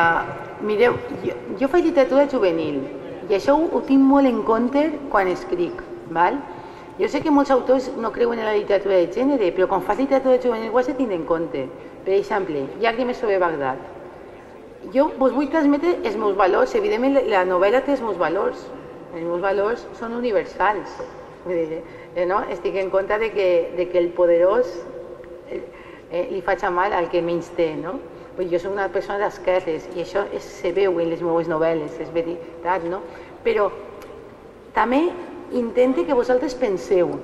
mireu, jo, jo faig literatura juvenil i això ho, ho tinc molt en compte quan escric, val? Jo sé que molts autors no creuen en la literatura de gènere, però quan fas literatura juvenil ho has de tenir en compte. Per exemple, Llàgrimes sobre Bagdad. Jo vos vull transmetre els meus valors, evidentment la novel·la té els meus valors, els meus valors són universals. No? Estic en compte de que, de que el poderós eh, eh, li faig mal al que menys té, no? Vull jo soc una persona d'esquerres i això és, se veu en les meves novel·les, és veritat, no? Però també intente que vosaltres penseu,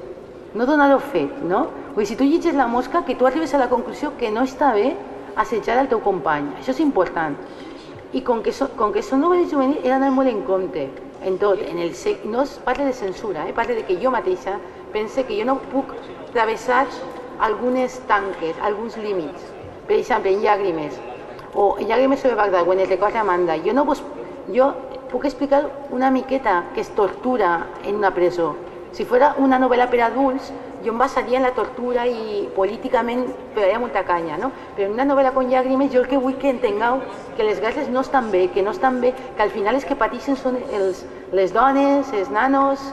no donar-ho fet, no? Vull dir, si tu llegis la mosca, que tu arribes a la conclusió que no està bé assetjar el teu company. Això és important. I com que, so, com que són novel·les juvenils, he d'anar molt en compte en tot. En el sec... No es parla de censura, eh? parla de que jo mateixa pense que jo no puc travessar algunes tanques, alguns límits. Per exemple, en llàgrimes, o en llàgrimes sobre Bagdad, o en el record d'Amanda. Jo no vos... Jo puc explicar una miqueta que es tortura en una presó. Si fuera una novel·la per adults, jo em basaria en la tortura i políticament pegaria molta canya, no? Però en una novel·la con llàgrimes jo el que vull que entengueu que les guerres no estan bé, que no estan bé, que al final els que pateixen són els, les dones, els nanos,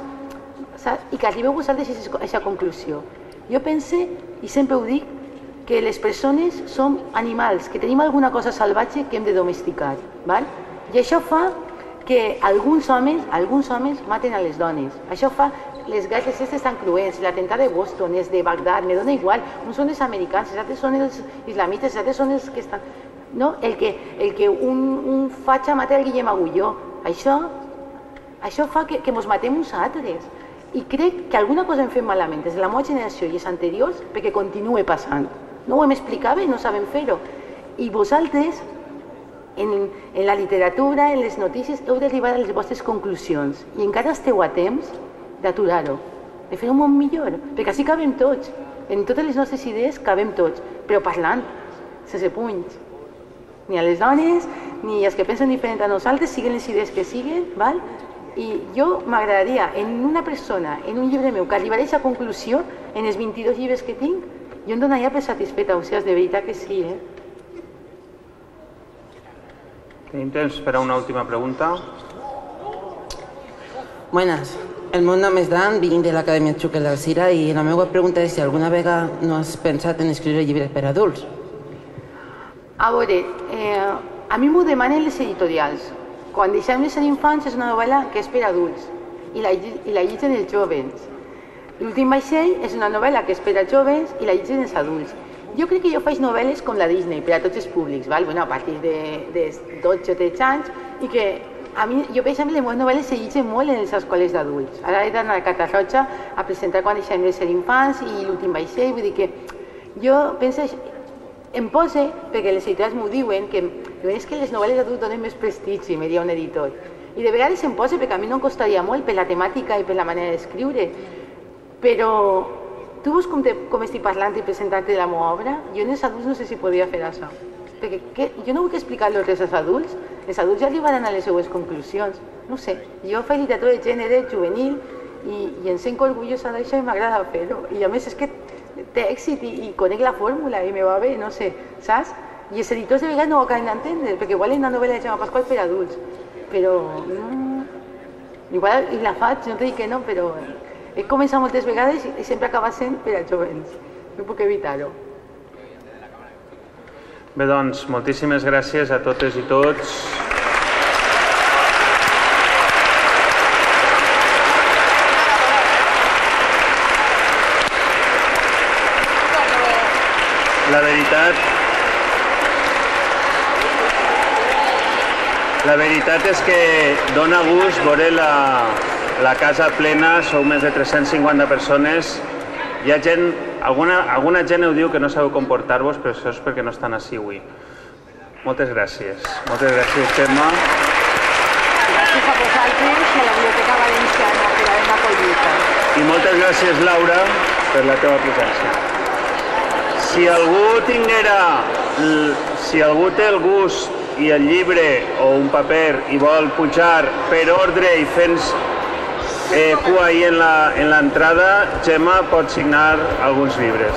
saps? i que arribeu vosaltres a aquesta conclusió. Jo pense, i sempre ho dic, que les persones som animals, que tenim alguna cosa salvatge que hem de domesticar. Val? I això fa que alguns homes, alguns homes maten a les dones. Això fa les guerres aquestes tan cruents, l'atemptat de Boston, és de Bagdad, me dona igual, uns són els americans, els altres són els islamites, els altres són els que estan... No? El que, el que un, un fatxa mata el Guillem Agulló, això, això fa que, que mos matem uns altres. I crec que alguna cosa hem fet malament des de la meva generació i els anteriors perquè continue passant. No ho hem explicat bé, no sabem fer-ho. I vosaltres, en, en la literatura, en les notícies, heu d'arribar a les vostres conclusions i encara esteu a temps d'aturar-ho, de fer un món millor, perquè així cabem tots. En totes les nostres idees cabem tots, però parlant, sense punys. Ni a les dones, ni els que pensen diferent a nosaltres, siguen les idees que siguen, val? I jo m'agradaria, en una persona, en un llibre meu, que arribaré a aquesta conclusió, en els 22 llibres que tinc, jo em donaria per satisfeta, o sigui, de veritat que sí, eh? Tenim temps per a una última pregunta. Buenas, el meu nom és Dan, vinc de l'Acadèmia Xúquer d'Alcira i la meva pregunta és si alguna vegada no has pensat en escriure llibres per a adults. A veure, eh, a mi m'ho demanen les editorials. Quan deixem de ser infants és una novel·la que és per adults i la, i la llegeixen els jovens. L'últim vaixell és una novel·la que és per als jovens i la llegeixen els adults. Jo crec que jo faig novel·les com la Disney per a tots els públics, val? Bueno, a partir de, de 12 o 13 anys i que a mi, jo per exemple, les meves novel·les se llegeixen molt en les escoles d'adults. Ara he d'anar a Catarroja a presentar quan deixem de ser infants i l'últim vaixell, vull dir que jo penso, em pose, perquè les editorials m'ho diuen, que és que les novel·les d'adults donen més prestigi, me diu un editor. I de vegades em posa, perquè a mi no em costaria molt per la temàtica i per la manera d'escriure, però tu veus com, te, com estic parlant i presentant-te la meva obra? Jo en els adults no sé si podria fer això. Perquè que, jo no vull explicar-lo res als adults, els adults ja arribaran a les seues conclusions. No sé, jo faig literatura de gènere juvenil i, i em sento orgullosa d'això i m'agrada fer-ho. I a més és que té èxit i, i conec la fórmula i me va bé, no sé, saps? I els editors de vegades no ho acaben d'entendre, perquè igual és una novel·la de Jaume Pasqual per adults, però no... Igual i la faig, no te dic que no, però he començat moltes vegades i, sempre acaba sent per als jovens. No puc evitar-ho. Bé, doncs, moltíssimes gràcies a totes i tots. La veritat... La veritat és que dona gust veure la, la casa plena, sou més de 350 persones. Hi ha gent, alguna, alguna gent ho diu que no sabeu comportar-vos, però això és perquè no estan així avui. Moltes gràcies. Moltes gràcies, Gemma. Gràcies a vosaltres i a la Biblioteca Valenciana per haver-me acollit. I moltes gràcies, Laura, per la teva presència. Si algú tinguera, si algú té el gust i el llibre o un paper i vol pujar per ordre i fent eh, cua la- en l'entrada, Gemma pot signar alguns llibres.